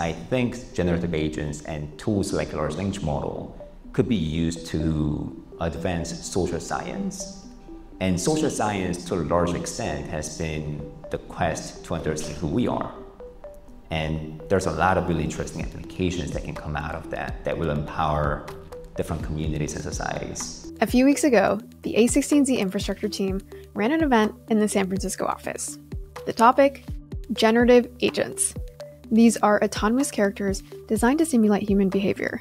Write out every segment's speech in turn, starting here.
I think generative agents and tools like large language model could be used to advance social science. And social science, to a large extent, has been the quest to understand who we are. And there's a lot of really interesting applications that can come out of that that will empower different communities and societies. A few weeks ago, the A16Z infrastructure team ran an event in the San Francisco office. The topic generative agents. These are autonomous characters designed to simulate human behavior,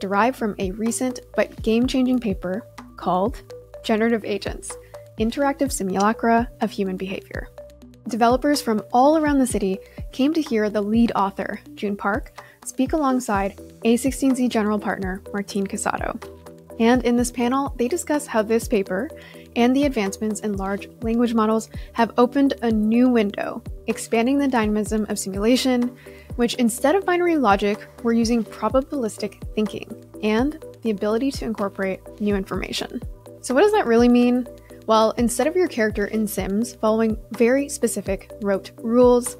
derived from a recent but game changing paper called Generative Agents Interactive Simulacra of Human Behavior. Developers from all around the city came to hear the lead author, Joon Park, speak alongside A16Z general partner, Martin Casado. And in this panel, they discuss how this paper and the advancements in large language models have opened a new window, expanding the dynamism of simulation, which instead of binary logic, we're using probabilistic thinking and the ability to incorporate new information. So, what does that really mean? Well, instead of your character in Sims following very specific rote rules,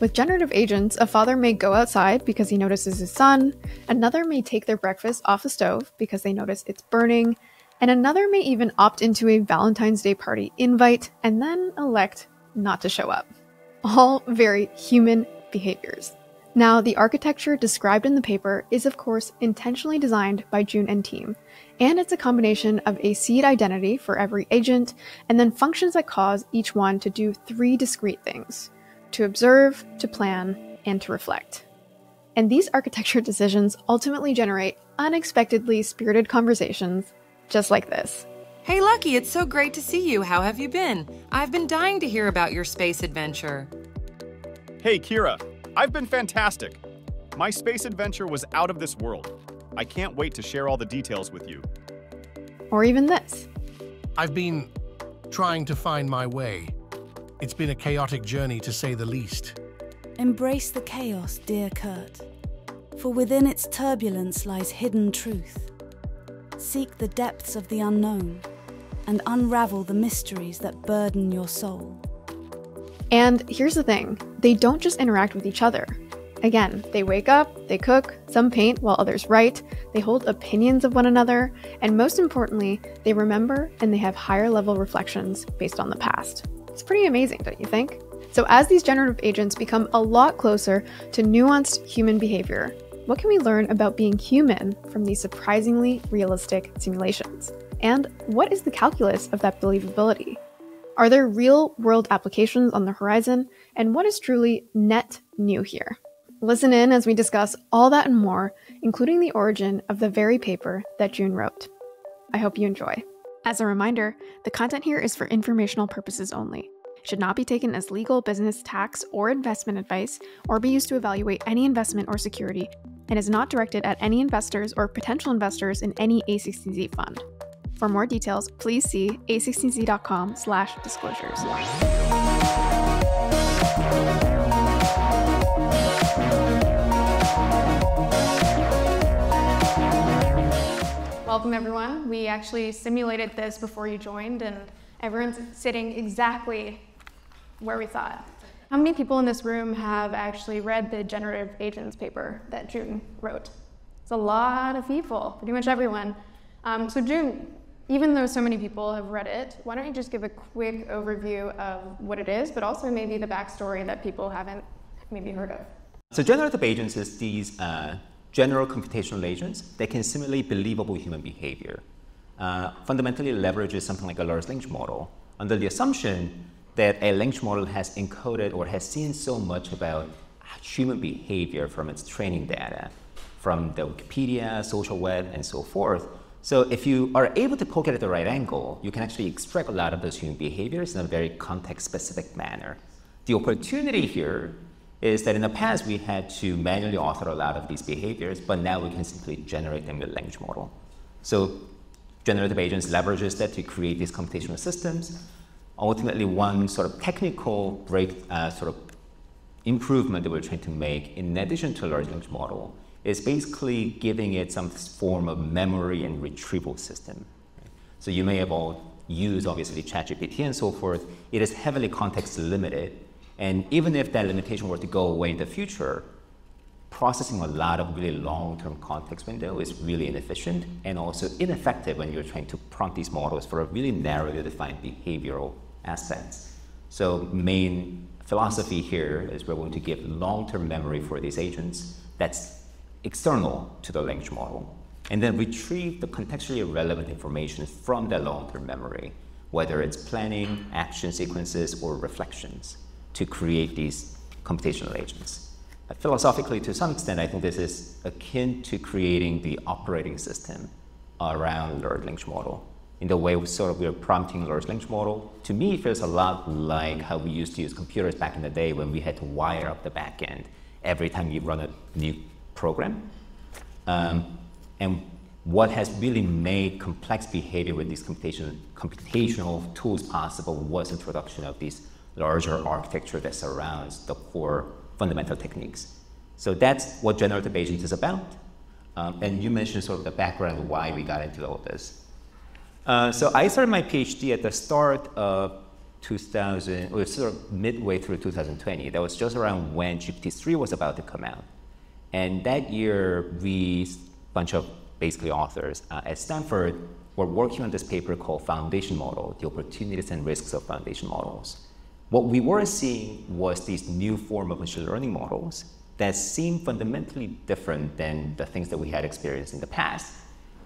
with generative agents, a father may go outside because he notices his son, another may take their breakfast off the stove because they notice it's burning, and another may even opt into a Valentine's Day party invite and then elect not to show up. All very human behaviors. Now, the architecture described in the paper is, of course, intentionally designed by Joon and team, and it's a combination of a seed identity for every agent and then functions that cause each one to do three discrete things to observe, to plan, and to reflect. And these architecture decisions ultimately generate unexpectedly spirited conversations just like this. Hey, Lucky, it's so great to see you. How have you been? I've been dying to hear about your space adventure. Hey, Kira, I've been fantastic. My space adventure was out of this world. I can't wait to share all the details with you. Or even this. I've been trying to find my way. It's been a chaotic journey to say the least. Embrace the chaos, dear Kurt, for within its turbulence lies hidden truth. Seek the depths of the unknown and unravel the mysteries that burden your soul. And here's the thing they don't just interact with each other. Again, they wake up, they cook, some paint while others write, they hold opinions of one another, and most importantly, they remember and they have higher level reflections based on the past. It's pretty amazing, don't you think? So, as these generative agents become a lot closer to nuanced human behavior, what can we learn about being human from these surprisingly realistic simulations? And what is the calculus of that believability? Are there real world applications on the horizon? And what is truly net new here? Listen in as we discuss all that and more, including the origin of the very paper that Joon wrote. I hope you enjoy. As a reminder, the content here is for informational purposes only. Should not be taken as legal, business, tax, or investment advice, or be used to evaluate any investment or security, and is not directed at any investors or potential investors in any A16Z fund. For more details, please see a16z.com/disclosures. Welcome everyone. We actually simulated this before you joined and everyone's sitting exactly where we thought. How many people in this room have actually read the generative agents paper that Joon wrote? It's a lot of people, pretty much everyone. Um, so Joon, even though so many people have read it, why don't you just give a quick overview of what it is, but also maybe the backstory that people haven't maybe heard of? So generative agents is these uh, general computational agents that can simulate believable human behavior. Uh, fundamentally leverages something like a large language model under the assumption that a language model has encoded or has seen so much about human behavior from its training data, from the Wikipedia, social web, and so forth. So if you are able to poke it at the right angle, you can actually extract a lot of those human behaviors in a very context-specific manner. The opportunity here is that in the past we had to manually author a lot of these behaviors, but now we can simply generate them with a language model. So generative agents leverages that to create these computational systems. Ultimately, one sort of technical break, uh, sort of improvement that we're trying to make, in addition to a large language model, is basically giving it some form of memory and retrieval system. So you may have all used, obviously, ChatGPT and so forth. It is heavily context limited, and even if that limitation were to go away in the future, processing a lot of really long-term context window is really inefficient and also ineffective when you're trying to prompt these models for a really narrowly defined behavioral aspects. So main philosophy here is we're going to give long-term memory for these agents that's external to the language model, and then retrieve the contextually relevant information from that long-term memory, whether it's planning, action sequences, or reflections, to create these computational agents. But philosophically, to some extent, I think this is akin to creating the operating system around large language model. In the way we sort of we are prompting large language model, to me, it feels a lot like how we used to use computers back in the day when we had to wire up the back end every time you run a new program. Um, and what has really made complex behavior with these computation, computational tools possible was the introduction of these larger architecture that surrounds the core fundamental techniques. So that's what generative agents is about. Um, and you mentioned sort of the background why we got into all of this. Uh, so I started my PhD at the start of 2000, or sort of midway through 2020. That was just around when GPT-3 was about to come out. And that year, we, a bunch of basically authors uh, at Stanford, were working on this paper called Foundation Model, the opportunities and risks of foundation models. What we were seeing was these new form of machine learning models that seemed fundamentally different than the things that we had experienced in the past,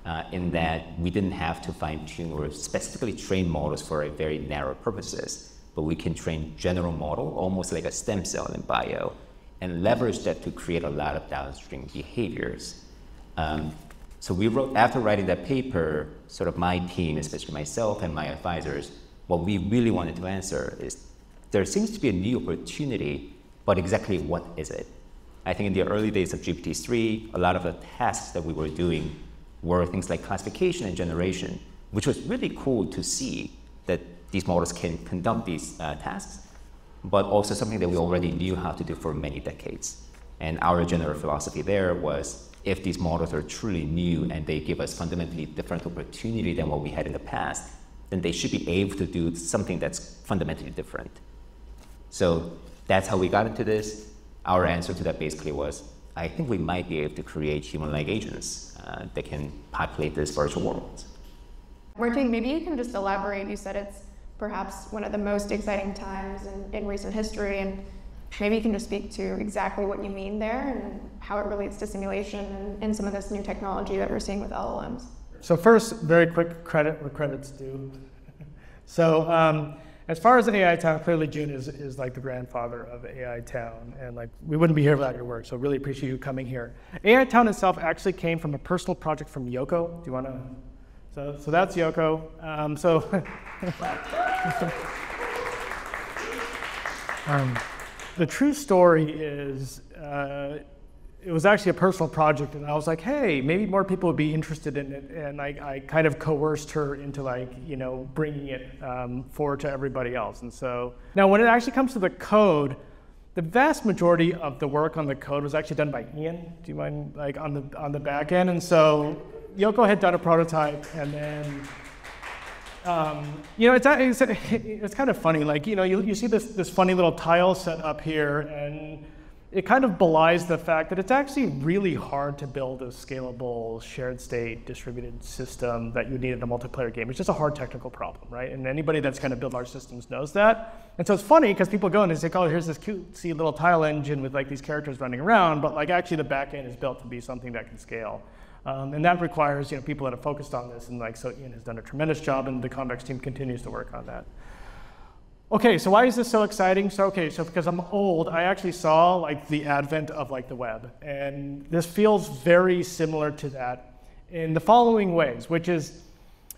uh, in that we didn't have to fine tune or specifically train models for a very narrow purposes, but we can train general model, almost like a stem cell in bio, and leverage that to create a lot of downstream behaviors. Um, so we wrote, after writing that paper, sort of my team, especially myself and my advisors, what we really wanted to answer is there seems to be a new opportunity, but exactly what is it? I think in the early days of GPT-3, a lot of the tasks that we were doing were things like classification and generation, which was really cool to see that these models can conduct these uh, tasks, but also something that we already knew how to do for many decades. And our general philosophy there was if these models are truly new and they give us fundamentally different opportunity than what we had in the past, then they should be able to do something that's fundamentally different. So that's how we got into this. Our answer to that basically was, I think we might be able to create human-like agents uh, that can populate this virtual world. Martin, maybe you can just elaborate. You said it's perhaps one of the most exciting times in, in recent history, and maybe you can just speak to exactly what you mean there and how it relates to simulation and, and some of this new technology that we're seeing with LLMs. So first, very quick credit where credit's due. so um, as far as AI Town, clearly Joon is, is like the grandfather of AI Town, and like we wouldn't be here without your work. So really appreciate you coming here. AI Town itself actually came from a personal project from Yoko. Do you want to? So so that's Yoko. Um, so. um, the true story is. Uh, it was actually a personal project and I was like, hey, maybe more people would be interested in it. And I, I kind of coerced her into like, you know, bringing it um, forward to everybody else. And so now when it actually comes to the code, the vast majority of the work on the code was actually done by Ian. Do you mind like on the, on the back end? And so Yoko had done a prototype and then um, you know, it's, it's, it's, kind of funny. Like, you know, you, you see this, this funny little tile set up here, and it kind of belies the fact that it's actually really hard to build a scalable shared state distributed system that you need in a multiplayer game. It's just a hard technical problem, right? And anybody that's kind of built large systems knows that. And so it's funny because people go and they say, oh, here's this cutesy little tile engine with like these characters running around, but like actually the backend is built to be something that can scale. Um, and that requires you know, people that are focused on this, and like so Ian has done a tremendous job, and the Convex team continues to work on that. Okay, so why is this so exciting? So okay, so because I'm old, I actually saw like the advent of like the web, and this feels very similar to that in the following ways, which is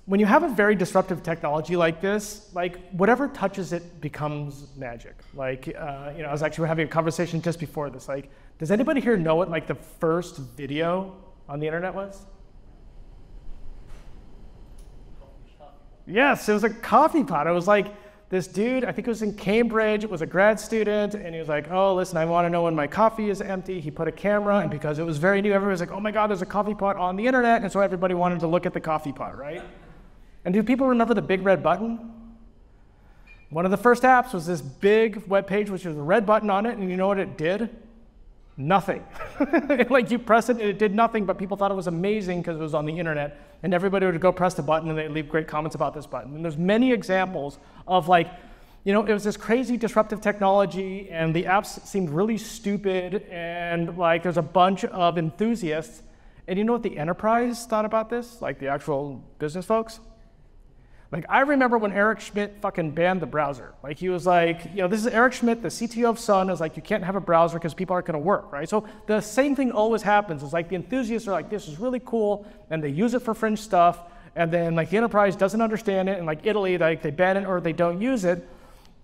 when you have a very disruptive technology like this, like whatever touches it becomes magic. Like uh, you know, I was actually having a conversation just before this. Like, does anybody here know what like the first video on the internet was? Yes, it was a coffee pot. It was like this dude, I think it was in Cambridge, was a grad student, and he was like, oh, listen, I want to know when my coffee is empty. He put a camera, and because it was very new, everybody was like, oh my God, there's a coffee pot on the internet, and so everybody wanted to look at the coffee pot, right? And do people remember the big red button? One of the first apps was this big web page, which was a red button on it, and you know what it did? Nothing. like you press it and it did nothing, but people thought it was amazing because it was on the internet. And everybody would go press the button and they'd leave great comments about this button. And there's many examples of like, you know, it was this crazy disruptive technology and the apps seemed really stupid and like there's a bunch of enthusiasts. And you know what the enterprise thought about this? Like the actual business folks? Like, I remember when Eric Schmidt fucking banned the browser. Like, he was like, you know, this is Eric Schmidt, the CTO of Sun, is like, you can't have a browser because people aren't going to work, right? So the same thing always happens. It's like the enthusiasts are like, this is really cool, and they use it for fringe stuff, and then like the enterprise doesn't understand it, and like Italy, like they ban it or they don't use it.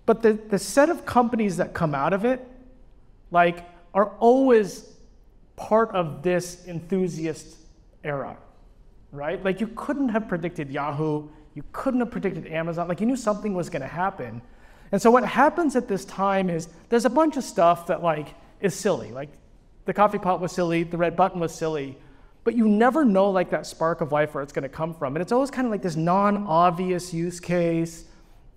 But the, the set of companies that come out of it, like, are always part of this enthusiast era, right? Like, you couldn't have predicted Yahoo you couldn't have predicted Amazon. Like you knew something was going to happen. And so what happens at this time is there's a bunch of stuff that like is silly. Like the coffee pot was silly, the red button was silly, but you never know like that spark of life where it's going to come from. And it's always kind of like this non-obvious use case,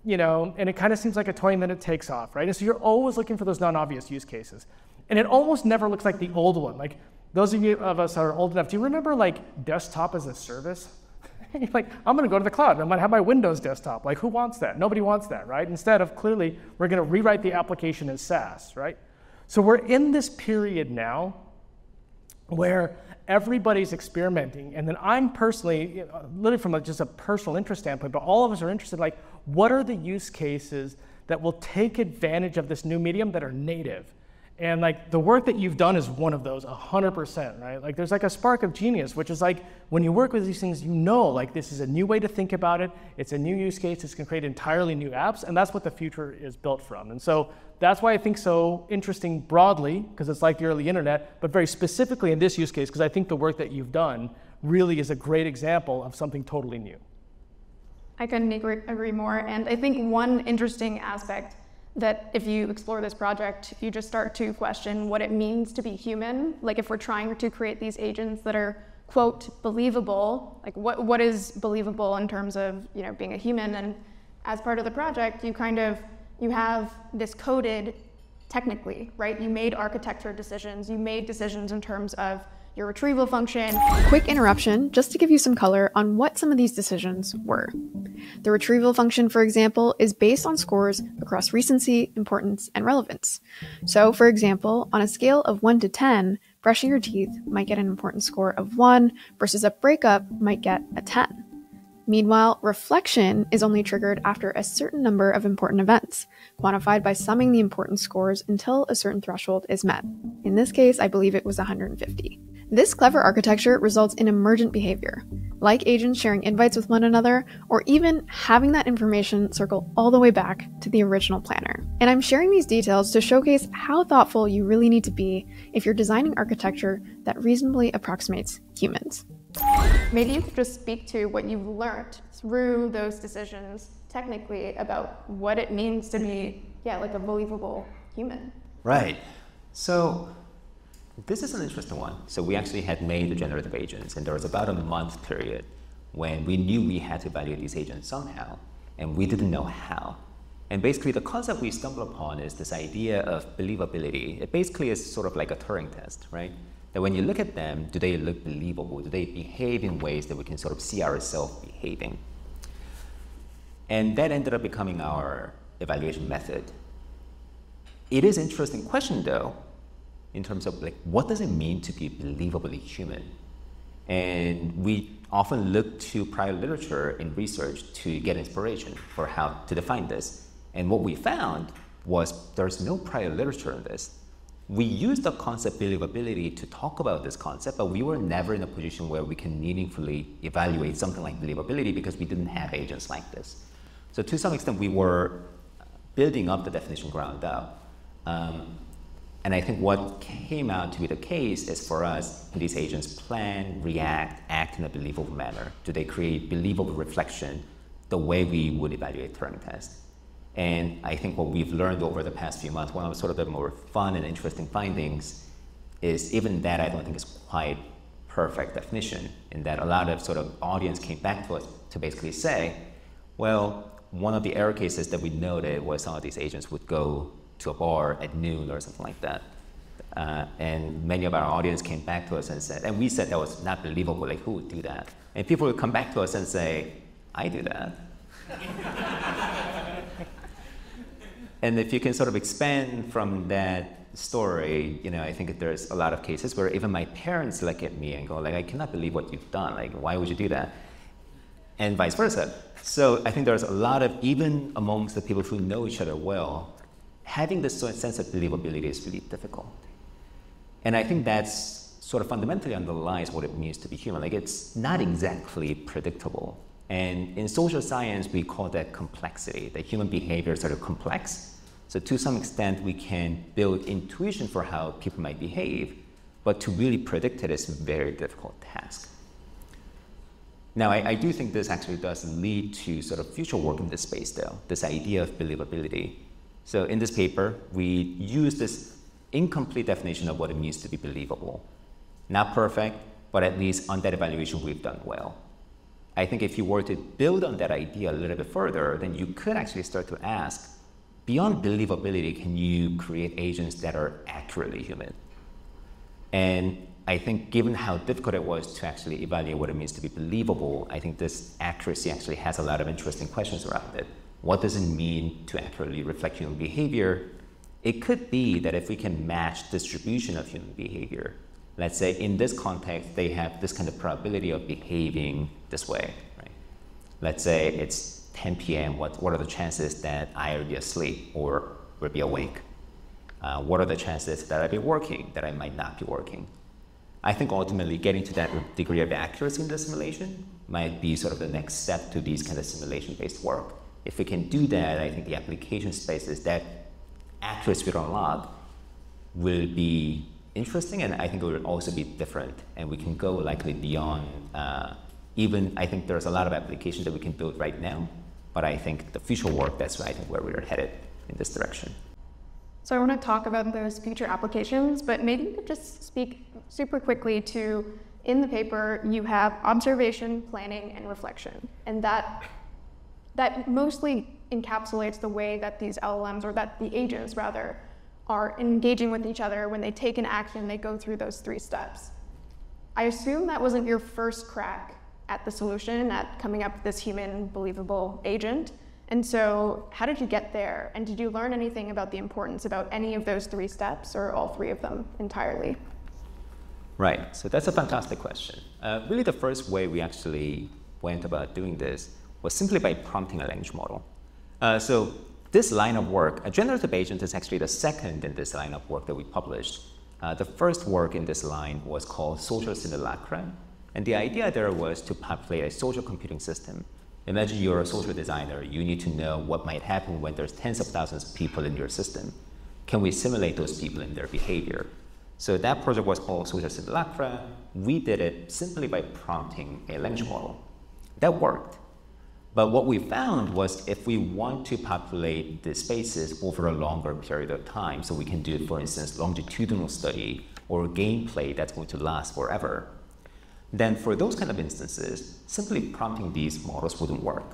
you know, and it kind of seems like a toy and then it takes off, right? And so you're always looking for those non-obvious use cases. And it almost never looks like the old one. Like those of you of us that are old enough, do you remember like desktop as a service? like, I'm going to go to the cloud. I'm going to have my Windows desktop. Like, who wants that? Nobody wants that, right? Instead of clearly, we're going to rewrite the application as SaaS, right? So we're in this period now where everybody's experimenting. And then I'm personally, you know, literally from a, just a personal interest standpoint, but all of us are interested, like, what are the use cases that will take advantage of this new medium that are native? And like the work that you've done is one of those, 100%, right? Like there's like a spark of genius, which is like when you work with these things, you know, like this is a new way to think about it. It's a new use case. It's going to create entirely new apps. And that's what the future is built from. And so that's why I think so interesting broadly, because it's like the early internet, but very specifically in this use case, because I think the work that you've done really is a great example of something totally new. I couldn't agree more. And I think one interesting aspect that if you explore this project, you just start to question what it means to be human. Like if we're trying to create these agents that are quote believable, like what what is believable in terms of you know being a human? And as part of the project, you kind of you have this coded technically, right? You made architecture decisions, you made decisions in terms of your retrieval function. Quick interruption, just to give you some color on what some of these decisions were. The retrieval function, for example, is based on scores across recency, importance, and relevance. So, for example, on a scale of 1 to 10, brushing your teeth might get an importance score of 1 versus a breakup might get a 10. Meanwhile, reflection is only triggered after a certain number of important events, quantified by summing the importance scores until a certain threshold is met. In this case, I believe it was 150. This clever architecture results in emergent behavior, like agents sharing invites with one another, or even having that information circle all the way back to the original planner. And I'm sharing these details to showcase how thoughtful you really need to be if you're designing architecture that reasonably approximates humans. Maybe you could just speak to what you've learned through those decisions technically about what it means to be, yeah, like a believable human. Right. So this is an interesting one. So we actually had made the generative agents, and there was about a month period when we knew we had to evaluate these agents somehow, and we didn't know how. And basically, the concept we stumbled upon is this idea of believability. It basically is sort of like a Turing test, right? That when you look at them, do they look believable? Do they behave in ways that we can sort of see ourselves behaving? And that ended up becoming our evaluation method. It is an interesting question, though, in terms of like what does it mean to be believably human? And we often look to prior literature and research to get inspiration for how to define this. And what we found was there's no prior literature on this. We used the concept believability to talk about this concept, but we were never in a position where we can meaningfully evaluate something like believability because we didn't have agents like this. So to some extent, we were building up the definition ground up. Um, and I think what came out to be the case is for us, these agents plan, react, act in a believable manner? Do they create believable reflection the way we would evaluate Turing test? And I think what we've learned over the past few months, one of sort of the more fun and interesting findings is even that I don't think is quite perfect definition in that a lot of sort of audience came back to us to basically say, well, one of the error cases that we noted was some of these agents would go to a bar at noon or something like that. Uh, and many of our audience came back to us and said, and we said that was not believable, like who would do that? And people would come back to us and say, I do that. and if you can sort of expand from that story, you know, I think there's a lot of cases where even my parents look at me and go, like, I cannot believe what you've done. Like, why would you do that? And vice versa. So I think there's a lot of, even amongst the people who know each other well, having this sense of believability is really difficult. And I think that's sort of fundamentally underlies what it means to be human. Like, it's not exactly predictable. And in social science, we call that complexity, that human behavior is sort of complex so to some extent, we can build intuition for how people might behave, but to really predict it is a very difficult task. Now, I, I, do think this actually does lead to sort of future work in this space, though, this idea of believability. So in this paper, we use this incomplete definition of what it means to be believable. Not perfect, but at least on that evaluation, we've done well. I think if you were to build on that idea a little bit further, then you could actually start to ask beyond believability, can you create agents that are accurately human? And I think given how difficult it was to actually evaluate what it means to be believable, I think this accuracy actually has a lot of interesting questions around it. What does it mean to accurately reflect human behavior? It could be that if we can match distribution of human behavior, let's say in this context, they have this kind of probability of behaving this way, right? Let's say it's 10 p.m., what, what are the chances that I'll be asleep or will be awake? Uh, what are the chances that I'll be working, that I might not be working? I think ultimately getting to that degree of accuracy in the simulation might be sort of the next step to these kind of simulation-based work. If we can do that, I think the application spaces that will unlock will be interesting, and I think it will also be different, and we can go likely beyond. Uh, even I think there's a lot of applications that we can build right now but I think the future work, that's I think where we're headed in this direction. So I want to talk about those future applications, but maybe you could just speak super quickly to, in the paper, you have observation, planning, and reflection. And that, that mostly encapsulates the way that these LLMs, or that the agents rather, are engaging with each other. When they take an action, they go through those three steps. I assume that wasn't your first crack at the solution, at coming up with this human believable agent. And so, how did you get there? And did you learn anything about the importance about any of those three steps or all three of them entirely? Right, so that's a fantastic question. Uh, really, the first way we actually went about doing this was simply by prompting a language model. Uh, so, this line of work, a generative agent is actually the second in this line of work that we published. Uh, the first work in this line was called Social Simulacra, and the idea there was to populate a social computing system. Imagine you're a social designer. You need to know what might happen when there's tens of thousands of people in your system. Can we simulate those people and their behavior? So that project was called Social Simulacra. We did it simply by prompting a language model. That worked. But what we found was if we want to populate the spaces over a longer period of time, so we can do, for instance, longitudinal study or gameplay that's going to last forever, then for those kind of instances, simply prompting these models wouldn't work.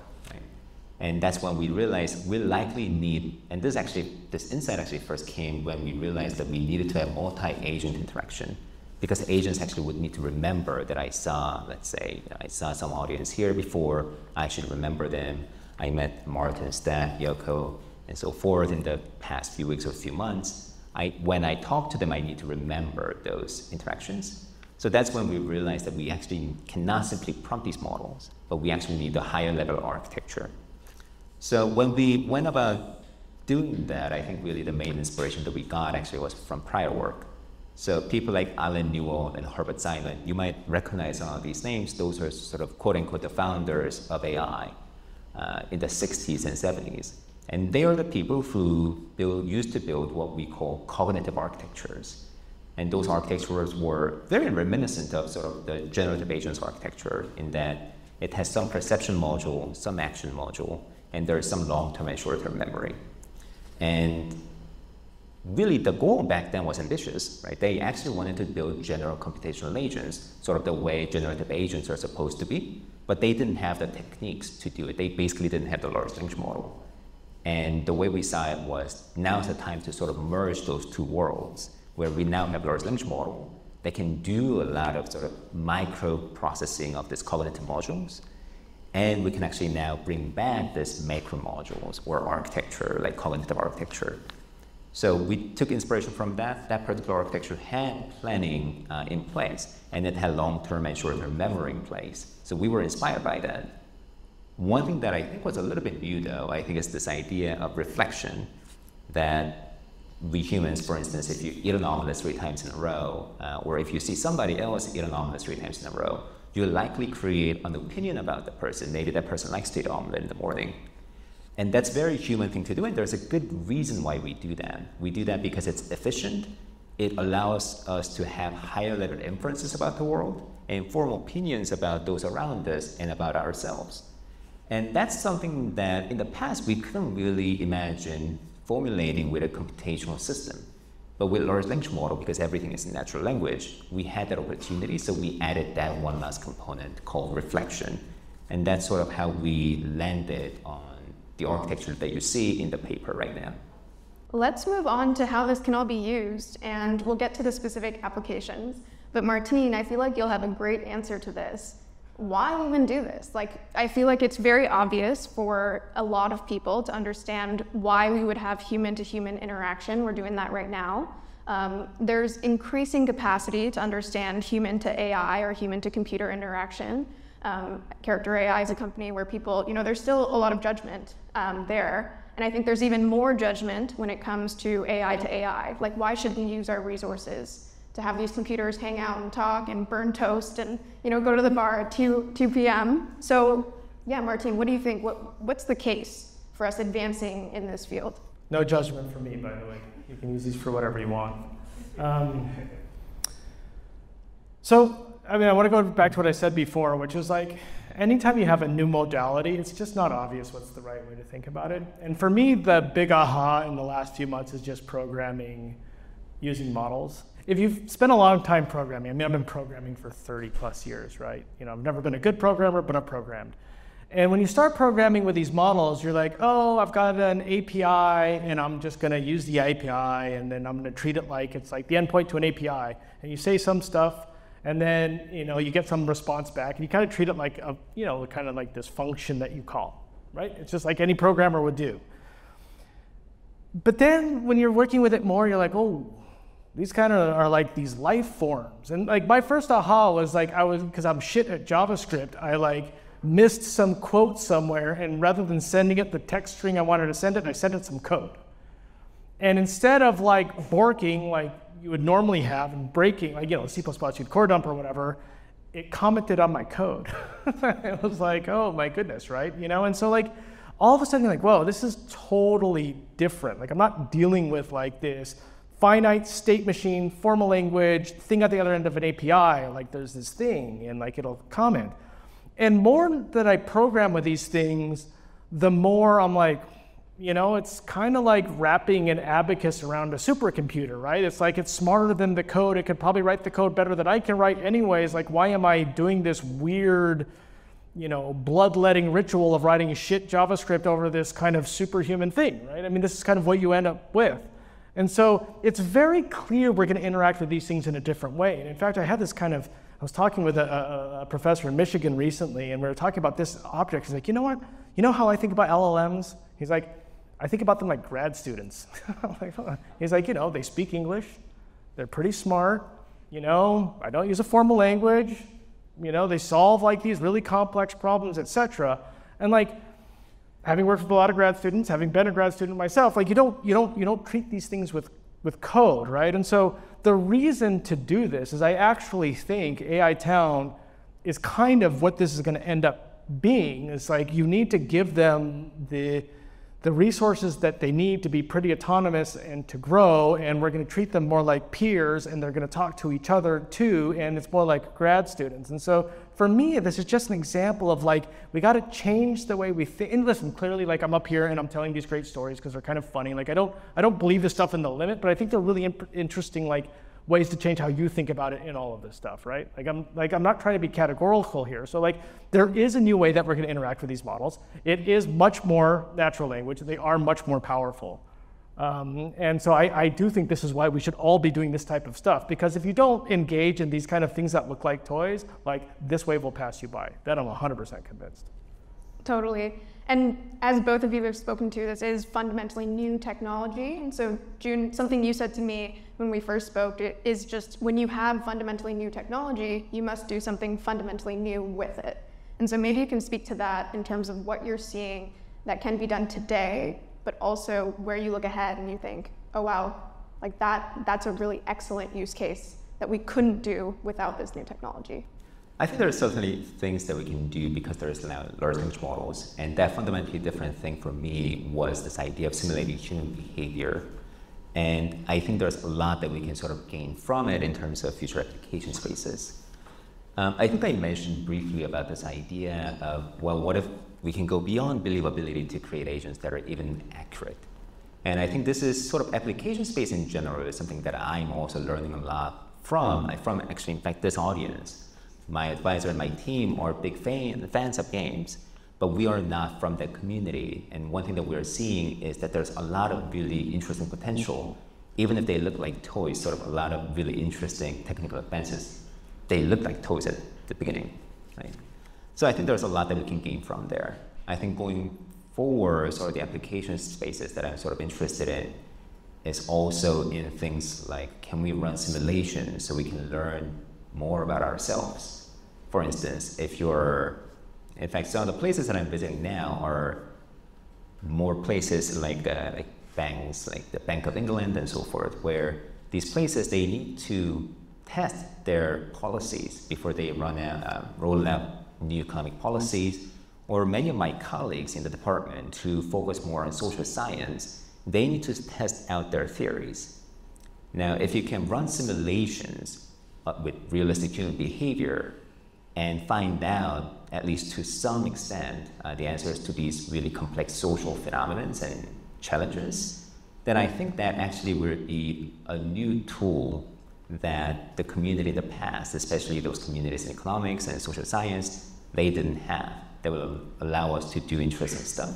And that's when we realized we likely need, and this actually, this insight actually first came when we realized that we needed to have multi-agent interaction because agents actually would need to remember that I saw, let's say, I saw some audience here before, I should remember them. I met Martin, Steph, Yoko, and so forth in the past few weeks or few months. I, when I talk to them, I need to remember those interactions. So that's when we realized that we actually cannot simply prompt these models, but we actually need a higher level architecture. So when we went about doing that, I think really the main inspiration that we got actually was from prior work. So people like Allen Newell and Herbert Simon, you might recognize all of these names. Those are sort of quote unquote the founders of AI uh, in the 60s and 70s. And they are the people who build, used to build what we call cognitive architectures. And those architectures were very reminiscent of sort of the generative agents architecture in that it has some perception module, some action module, and there's some long-term and short-term memory. And really the goal back then was ambitious, right? They actually wanted to build general computational agents, sort of the way generative agents are supposed to be, but they didn't have the techniques to do it. They basically didn't have the large language model. And the way we saw it was now's the time to sort of merge those two worlds where we now have large language model that can do a lot of sort of micro processing of these cognitive modules. And we can actually now bring back this macro modules or architecture, like cognitive architecture. So we took inspiration from that. That particular architecture had planning uh, in place, and it had long-term and short-term memory in place. So we were inspired by that. One thing that I think was a little bit new, though, I think is this idea of reflection that we humans, for instance, if you eat an omelet three times in a row, uh, or if you see somebody else eat an omelet three times in a row, you likely create an opinion about the person. Maybe that person likes to eat omelet in the morning. And that's a very human thing to do, and there's a good reason why we do that. We do that because it's efficient, it allows us to have higher level inferences about the world, and form opinions about those around us and about ourselves. And that's something that in the past we couldn't really imagine formulating with a computational system. But with large language model, because everything is in natural language, we had that opportunity, so we added that one last component called reflection. And that's sort of how we landed on the architecture that you see in the paper right now. Let's move on to how this can all be used, and we'll get to the specific applications. But Martine, I feel like you'll have a great answer to this why even do this? Like, I feel like it's very obvious for a lot of people to understand why we would have human to human interaction. We're doing that right now. Um, there's increasing capacity to understand human to AI or human to computer interaction. Um, Character AI is a company where people, you know, there's still a lot of judgment um, there. And I think there's even more judgment when it comes to AI to AI. Like, why should we use our resources to have these computers hang out and talk and burn toast and you know go to the bar at 2, 2 p.m. So yeah, Martine, what do you think? What, what's the case for us advancing in this field? No judgment for me, by the way. You can use these for whatever you want. Um, so, I mean, I want to go back to what I said before, which is like anytime you have a new modality, it's just not obvious what's the right way to think about it. And for me, the big aha in the last few months is just programming using models if you've spent a long time programming, I mean, I've been programming for 30 plus years, right? You know, I've never been a good programmer, but I've programmed. And when you start programming with these models, you're like, oh, I've got an API and I'm just going to use the API and then I'm going to treat it like it's like the endpoint to an API. And you say some stuff and then, you know, you get some response back and you kind of treat it like a, you know, kind of like this function that you call, right? It's just like any programmer would do. But then when you're working with it more, you're like, oh, these kind of are like these life forms. And like my first aha was like I was because I'm shit at JavaScript, I like missed some quote somewhere and rather than sending it the text string I wanted to send it, I sent it some code. And instead of like borking like you would normally have and breaking, like you know, C++ you'd core dump or whatever, it commented on my code. it was like, oh my goodness, right? You know, and so like all of a sudden you're like, whoa, this is totally different. Like I'm not dealing with like this finite state machine, formal language, thing at the other end of an API, like there's this thing, and like it'll comment. And more that I program with these things, the more I'm like, you know, it's kind of like wrapping an abacus around a supercomputer, right? It's like it's smarter than the code. It could probably write the code better than I can write, anyways. Like, why am I doing this weird, you know, bloodletting ritual of writing shit JavaScript over this kind of superhuman thing, right? I mean, this is kind of what you end up with. And so it's very clear we're going to interact with these things in a different way. And in fact, I had this kind of, I was talking with a, a, a professor in Michigan recently, and we were talking about this object. He's like, you know what? You know how I think about LLMs? He's like, I think about them like grad students. He's like, you know, they speak English, they're pretty smart, you know, I don't use a formal language, you know, they solve like these really complex problems, etc. And like, having worked with a lot of grad students, having been a grad student myself, like you don't, you don't, you don't treat these things with, with code, right? And so the reason to do this is I actually think AI Town is kind of what this is going to end up being. It's like you need to give them the the resources that they need to be pretty autonomous and to grow, and we're going to treat them more like peers, and they're going to talk to each other too, and it's more like grad students. And so for me, this is just an example of like, we got to change the way we think. And listen, clearly, like I'm up here and I'm telling these great stories because they're kind of funny. Like I don't, I don't believe this stuff in the limit, but I think they're really imp- interesting, like ways to change how you think about it in all of this stuff, right? Like I'm like I'm not trying to be categorical here. So like there is a new way that we're going to interact with these models. It is much more natural language. They are much more powerful. Um, and so I, I, do think this is why we should all be doing this type of stuff because if you don't engage in these kind of things that look like toys, like this wave will pass you by. That I'm 100% convinced. Totally. And as both of you have spoken to, this is fundamentally new technology. And so, Joon, something you said to me when we first spoke is just when you have fundamentally new technology, you must do something fundamentally new with it. And so, maybe you can speak to that in terms of what you're seeing that can be done today but also where you look ahead and you think, oh wow, like that, that's a really excellent use case that we couldn't do without this new technology. I think there are certainly things that we can do because there's now large language models, and that fundamentally different thing for me was this idea of simulating human behavior. And I think there's a lot that we can sort of gain from it in terms of future application spaces. Um, I think I mentioned briefly about this idea of, well, what if we can go beyond believability to create agents that are even accurate. And I think this is sort of application space in general is something that I'm also learning a lot from, from actually, in fact, this audience. My advisor and my team are big fan, fans of games, but we are not from that community. And one thing that we're seeing is that there's a lot of really interesting potential, even if they look like toys, sort of a lot of really interesting technical advances. They look like toys at the beginning, right? So I think there's a lot that we can gain from there. I think going forward, sort of the application spaces that I'm sort of interested in is also in things like can we run simulations so we can learn more about ourselves? For instance, if you're, in fact, some of the places that I'm visiting now are more places like, uh, like banks, like the Bank of England and so forth, where these places, they need to test their policies before they run out, uh, roll out new economic policies, or many of my colleagues in the department who focus more on social science, they need to test out their theories. Now, if you can run simulations with realistic human behavior and find out, at least to some extent, uh, the answers to these really complex social phenomena and challenges, then I think that actually would be a new tool that the community in the past, especially those communities in economics and social science, they didn't have that will allow us to do interesting stuff.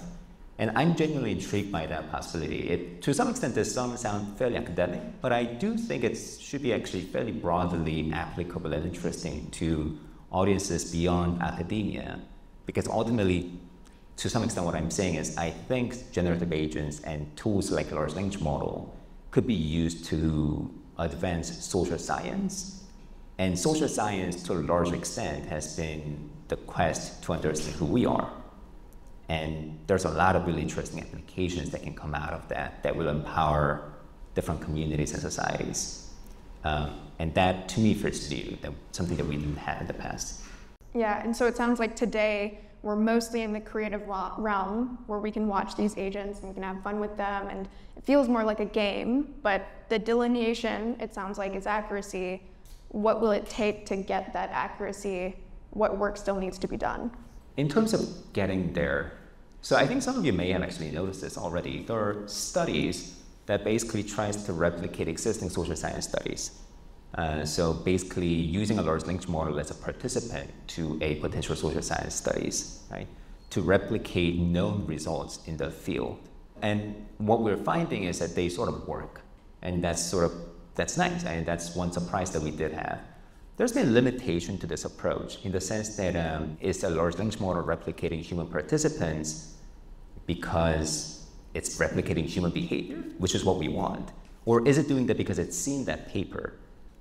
And I'm genuinely intrigued by that possibility. It, to some extent, some sound fairly academic, but I do think it should be actually fairly broadly applicable and interesting to audiences beyond academia. Because ultimately, to some extent, what I'm saying is I think generative agents and tools like large language model could be used to advance social science. And social science, to a large extent, has been the quest to understand who we are. And there's a lot of really interesting applications that can come out of that that will empower different communities and societies. Um, and that, to me, feels new, that, something that we didn't have in the past. Yeah, and so it sounds like today we're mostly in the creative realm where we can watch these agents and we can have fun with them and it feels more like a game but the delineation it sounds like is accuracy what will it take to get that accuracy what work still needs to be done in terms of getting there so i think some of you may have actually noticed this already there are studies that basically tries to replicate existing social science studies uh, so basically using a large language model as a participant to a potential social science studies, right? To replicate known results in the field. And what we're finding is that they sort of work. And that's sort of, that's nice. and that's one surprise that we did have. There's been limitation to this approach in the sense that um, it's a large language model replicating human participants because it's replicating human behavior, which is what we want? Or is it doing that because it's seen that paper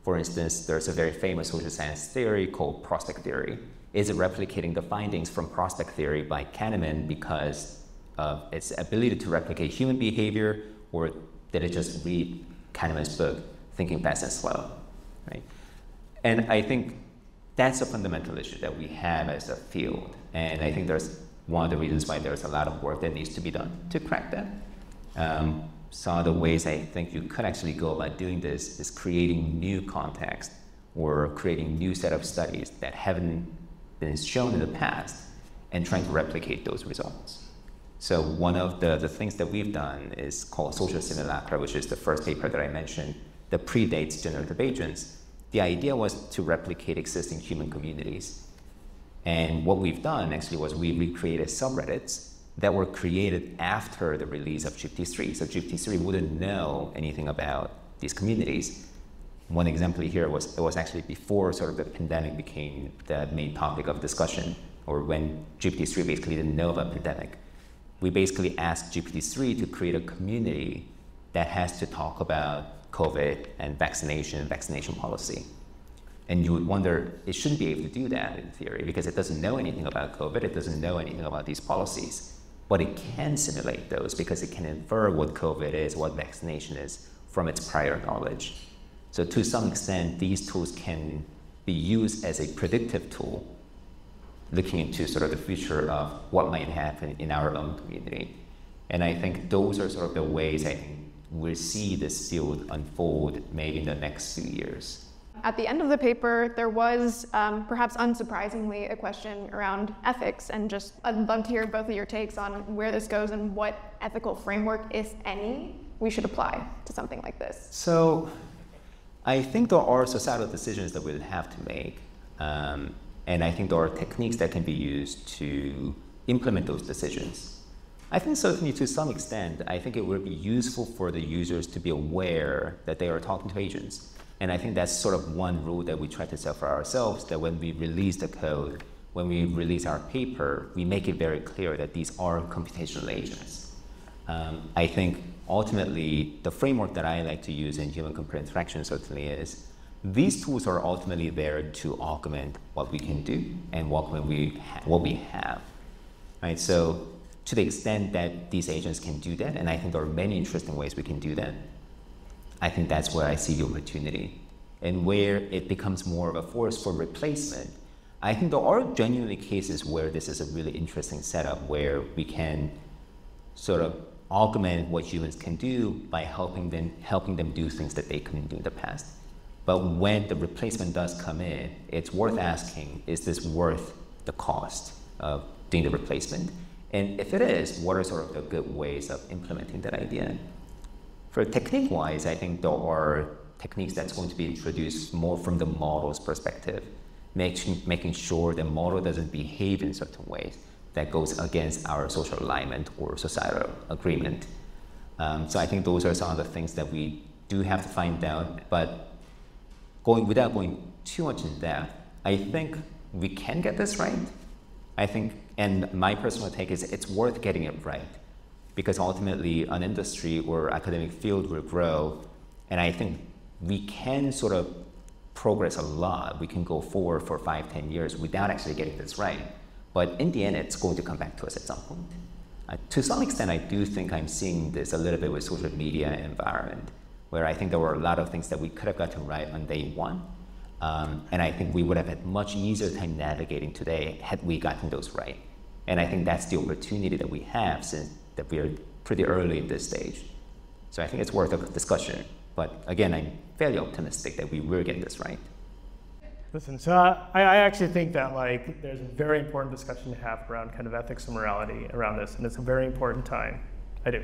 for instance, there's a very famous social science theory called prospect theory. Is it replicating the findings from prospect theory by Kahneman because of its ability to replicate human behavior, or did it just read Kahneman's book, Thinking Fast and Slow? Right? And I think that's a fundamental issue that we have as a field. And I think there's one of the reasons why there's a lot of work that needs to be done to crack that. Um, some of the ways I think you could actually go about doing this is creating new context or creating new set of studies that haven't been shown in the past and trying to replicate those results. So one of the, the things that we've done is called social simulacra, which is the first paper that I mentioned that predates generative agents. The idea was to replicate existing human communities. And what we've done actually was we recreated subreddits that were created after the release of GPT-3. So GPT-3 wouldn't know anything about these communities. One example here was it was actually before sort of the pandemic became the main topic of discussion, or when GPT-3 basically didn't know about pandemic. We basically asked GPT-3 to create a community that has to talk about COVID and vaccination, vaccination policy. And you would wonder, it shouldn't be able to do that in theory because it doesn't know anything about COVID, it doesn't know anything about these policies. But it can simulate those because it can infer what COVID is, what vaccination is from its prior knowledge. So to some extent, these tools can be used as a predictive tool, looking into sort of the future of what might happen in our own community. And I think those are sort of the ways I think we'll see this field unfold maybe in the next few years. At the end of the paper, there was, um, perhaps unsurprisingly, a question around ethics, and just I'd love to hear both of your takes on where this goes and what ethical framework, if any, we should apply to something like this. So, I think there are societal decisions that we'll have to make, um, and I think there are techniques that can be used to implement those decisions. I think certainly to some extent, I think it would be useful for the users to be aware that they are talking to agents. And I think that's sort of one rule that we try to set for ourselves that when we release the code, when we release our paper, we make it very clear that these are computational agents. Um, I think ultimately the framework that I like to use in human computer interaction certainly is these tools are ultimately there to augment what we can do and what we, what we have. Right? So to the extent that these agents can do that, and I think there are many interesting ways we can do that, I think that's where I see the opportunity. And where it becomes more of a force for replacement, I think there are genuinely cases where this is a really interesting setup where we can sort of augment what humans can do by helping them, helping them do things that they couldn't do in the past. But when the replacement does come in, it's worth asking, is this worth the cost of doing the replacement? And if it is, what are sort of the good ways of implementing that idea? For technique-wise, I think there are techniques that's going to be introduced more from the model's perspective, making, making sure the model doesn't behave in certain ways that goes against our social alignment or societal agreement. Um, so I think those are some of the things that we do have to find out, but going without going too much in depth, I think we can get this right. I think, and my personal take is it's worth getting it right because ultimately an industry or academic field will grow. And I think we can sort of progress a lot. We can go forward for five, ten years without actually getting this right. But in the end, it's going to come back to us at some point. Uh, to some extent, I do think I'm seeing this a little bit with social media environment, where I think there were a lot of things that we could have gotten right on day one. Um, and I think we would have had much easier time navigating today had we gotten those right. And I think that's the opportunity that we have since that we are pretty early in this stage. So I think it's worth a discussion. But again, I'm fairly optimistic that we will get this right. Listen, so I, I actually think that like there's a very important discussion to have around kind of ethics and morality around this, and it's a very important time. I do.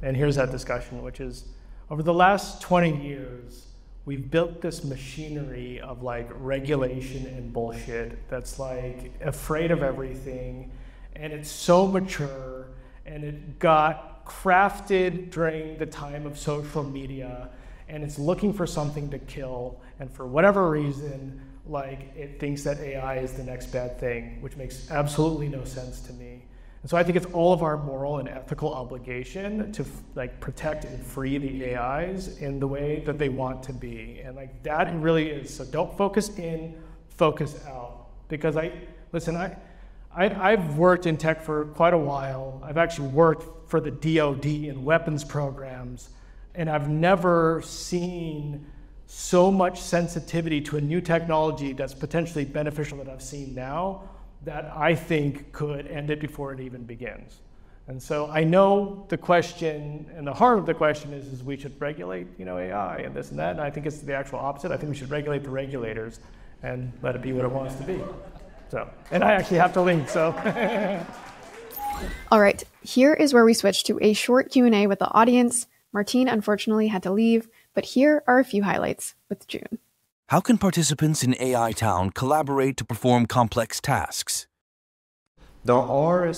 And here's that discussion, which is over the last 20 years, we've built this machinery of like regulation and bullshit that's like afraid of everything, and it's so mature and it got crafted during the time of social media and it's looking for something to kill and for whatever reason like it thinks that ai is the next bad thing which makes absolutely no sense to me and so i think it's all of our moral and ethical obligation to like protect and free the ais in the way that they want to be. And like that really is so don't focus in focus out. Because i listen i I, have worked in tech for quite a while. I've actually worked for the DoD in weapons programs, and I've never seen so much sensitivity to a new technology that's potentially beneficial that I've seen now that I think could end it before it even begins. And so I know the question and the heart of the question is, is we should regulate, you know, AI and this and that. And I think it's the actual opposite. I think we should regulate the regulators and let it be what it wants to be. So, and I actually have to leave, so. All right, here is where we switch to a short Q&A with the audience. Martin unfortunately had to leave, but here are a few highlights with Joon. How can participants in AI Town collaborate to perform complex tasks? There are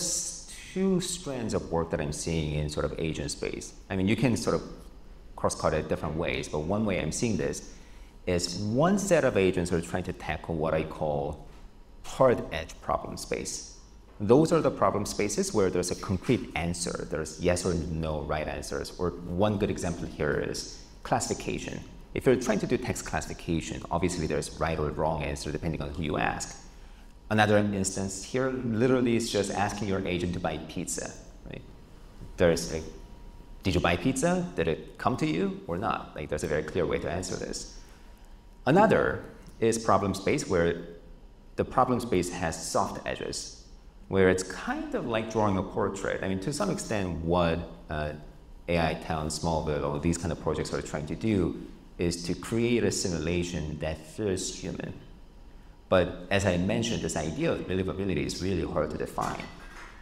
two strands of work that I'm seeing in sort of agent space. I mean, you can sort of cross-cut it different ways, but one way I'm seeing this is one set of agents are trying to tackle what I call hard edge problem space. Those are the problem spaces where there's a concrete answer. There's yes or no right answers. Or one good example here is classification. If you're trying to do text classification, obviously there's right or wrong answer depending on who you ask. Another instance here literally is just asking your agent to buy pizza. Right? There's like, did you buy pizza? Did it come to you or not? Like there's a very clear way to answer this. Another is problem space where the problem space has soft edges, where it's kind of like drawing a portrait. I mean, to some extent, what uh, AI Town, Smallville, or these kind of projects are trying to do is to create a simulation that feels human. But as I mentioned, this idea of believability is really hard to define,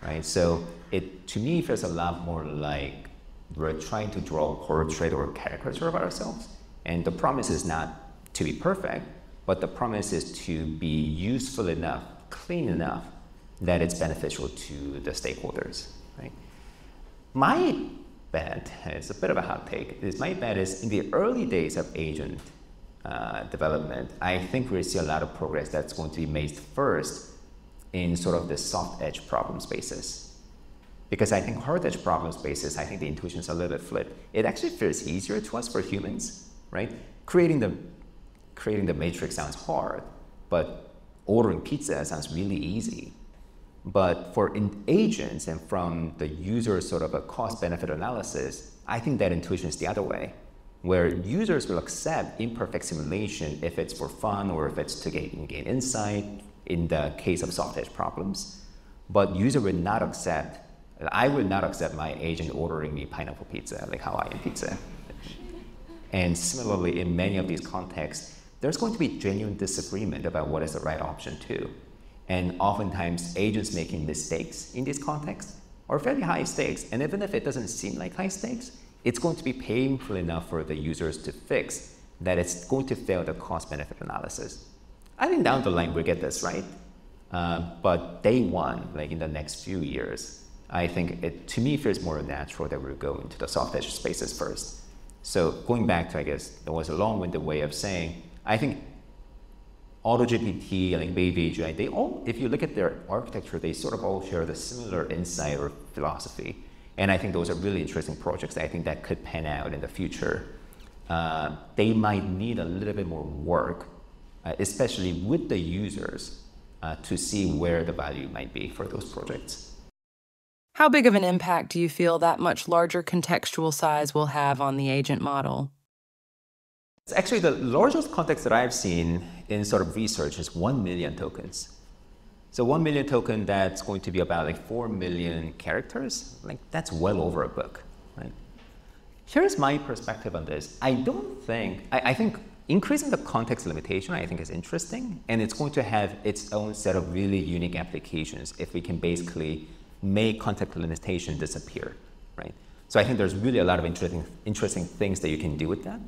right? So it, to me, feels a lot more like we're trying to draw a portrait or a caricature of ourselves. And the promise is not to be perfect, but the promise is to be useful enough, clean enough, that it's beneficial to the stakeholders, right? My bet, it's a bit of a hot take, is my bet is in the early days of agent uh, development, I think we see a lot of progress that's going to be made first in sort of the soft edge problem spaces. Because I think hard edge problem spaces, I think the intuition is a little bit flipped. It actually feels easier to us for humans, right? Creating the, creating the matrix sounds hard, but ordering pizza sounds really easy. But for agents and from the user sort of a cost benefit analysis, I think that intuition is the other way, where users will accept imperfect simulation if it's for fun or if it's to gain, gain insight in the case of soft edge problems. But user will not accept, I will not accept my agent ordering me pineapple pizza, like Hawaiian pizza. And similarly, in many of these contexts, there's going to be genuine disagreement about what is the right option too. And oftentimes, agents making mistakes in this context are fairly high stakes. And even if it doesn't seem like high stakes, it's going to be painful enough for the users to fix that it's going to fail the cost benefit analysis. I think down the line we'll get this right. Uh, but day one, like in the next few years, I think it to me feels more natural that we're going to the soft edge spaces first. So going back to, I guess, there was a long-winded way of saying, I think AutoGPT and like Baby AGI, they all, if you look at their architecture, they sort of all share the similar insight or philosophy. And I think those are really interesting projects I think that could pan out in the future. Uh, they might need a little bit more work, uh, especially with the users, uh, to see where the value might be for those projects. How big of an impact do you feel that much larger contextual size will have on the agent model? It's Actually, the largest context that I've seen in sort of research is 1 million tokens. So 1 million token, that's going to be about like 4 million characters. Like that's well over a book, right? Here's my perspective on this. I don't think, I, I think increasing the context limitation, I think is interesting, and it's going to have its own set of really unique applications if we can basically make context limitation disappear, right? So I think there's really a lot of interesting, interesting things that you can do with that.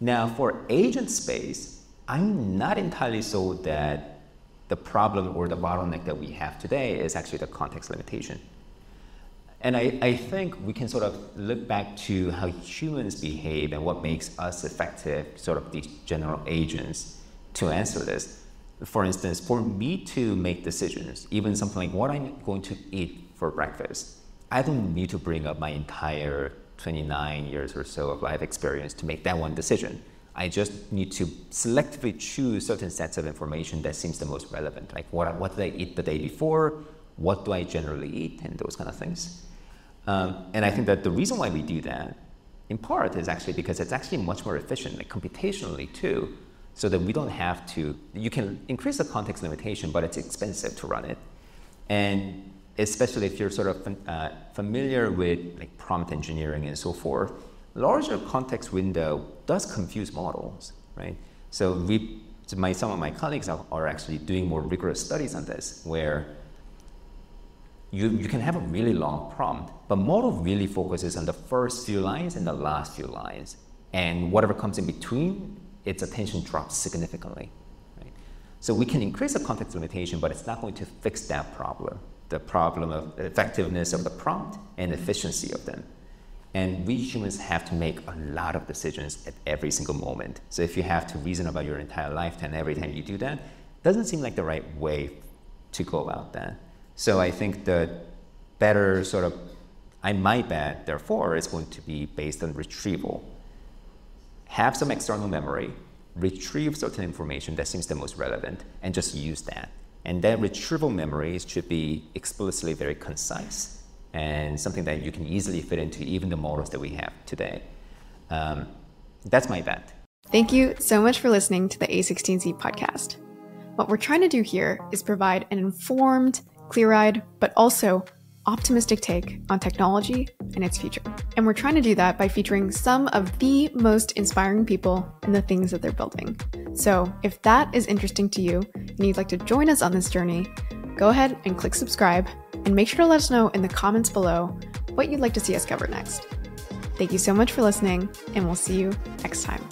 Now, for agent space, I'm not entirely sold that the problem or the bottleneck that we have today is actually the context limitation. And I, I think we can sort of look back to how humans behave and what makes us effective, sort of these general agents, to answer this. For instance, for me to make decisions, even something like what I'm going to eat for breakfast, I don't need to bring up my entire 29 years or so of life experience to make that one decision. I just need to selectively choose certain sets of information that seems the most relevant, like what, what did I eat the day before, what do I generally eat, and those kind of things. Um, and I think that the reason why we do that, in part, is actually because it's actually much more efficient, like computationally too, so that we don't have to, you can increase the context limitation, but it's expensive to run it. And especially if you're sort of uh, familiar with like prompt engineering and so forth, larger context window does confuse models, right? So we, my, some of my colleagues are, are actually doing more rigorous studies on this, where you, you can have a really long prompt, but model really focuses on the first few lines and the last few lines. And whatever comes in between, its attention drops significantly. Right? So we can increase the context limitation, but it's not going to fix that problem. the problem of effectiveness of the prompt and efficiency of them. And we humans have to make a lot of decisions at every single moment. So if you have to reason about your entire lifetime every time you do that, doesn't seem like the right way to go about that. So I think the better sort of, I might bet, therefore, is going to be based on retrieval. Have some external memory, retrieve certain information that seems the most relevant, and just use that. And that retrieval memory should be explicitly very concise and something that you can easily fit into even the models that we have today. Um, that's my bet. Thank you so much for listening to the A16Z podcast. What we're trying to do here is provide an informed, clear eyed, but also optimistic take on technology and its future. And we're trying to do that by featuring some of the most inspiring people and the things that they're building. So if that is interesting to you and you'd like to join us on this journey, go ahead and click subscribe and make sure to let us know in the comments below what you'd like to see us cover next. Thank you so much for listening, and we'll see you next time.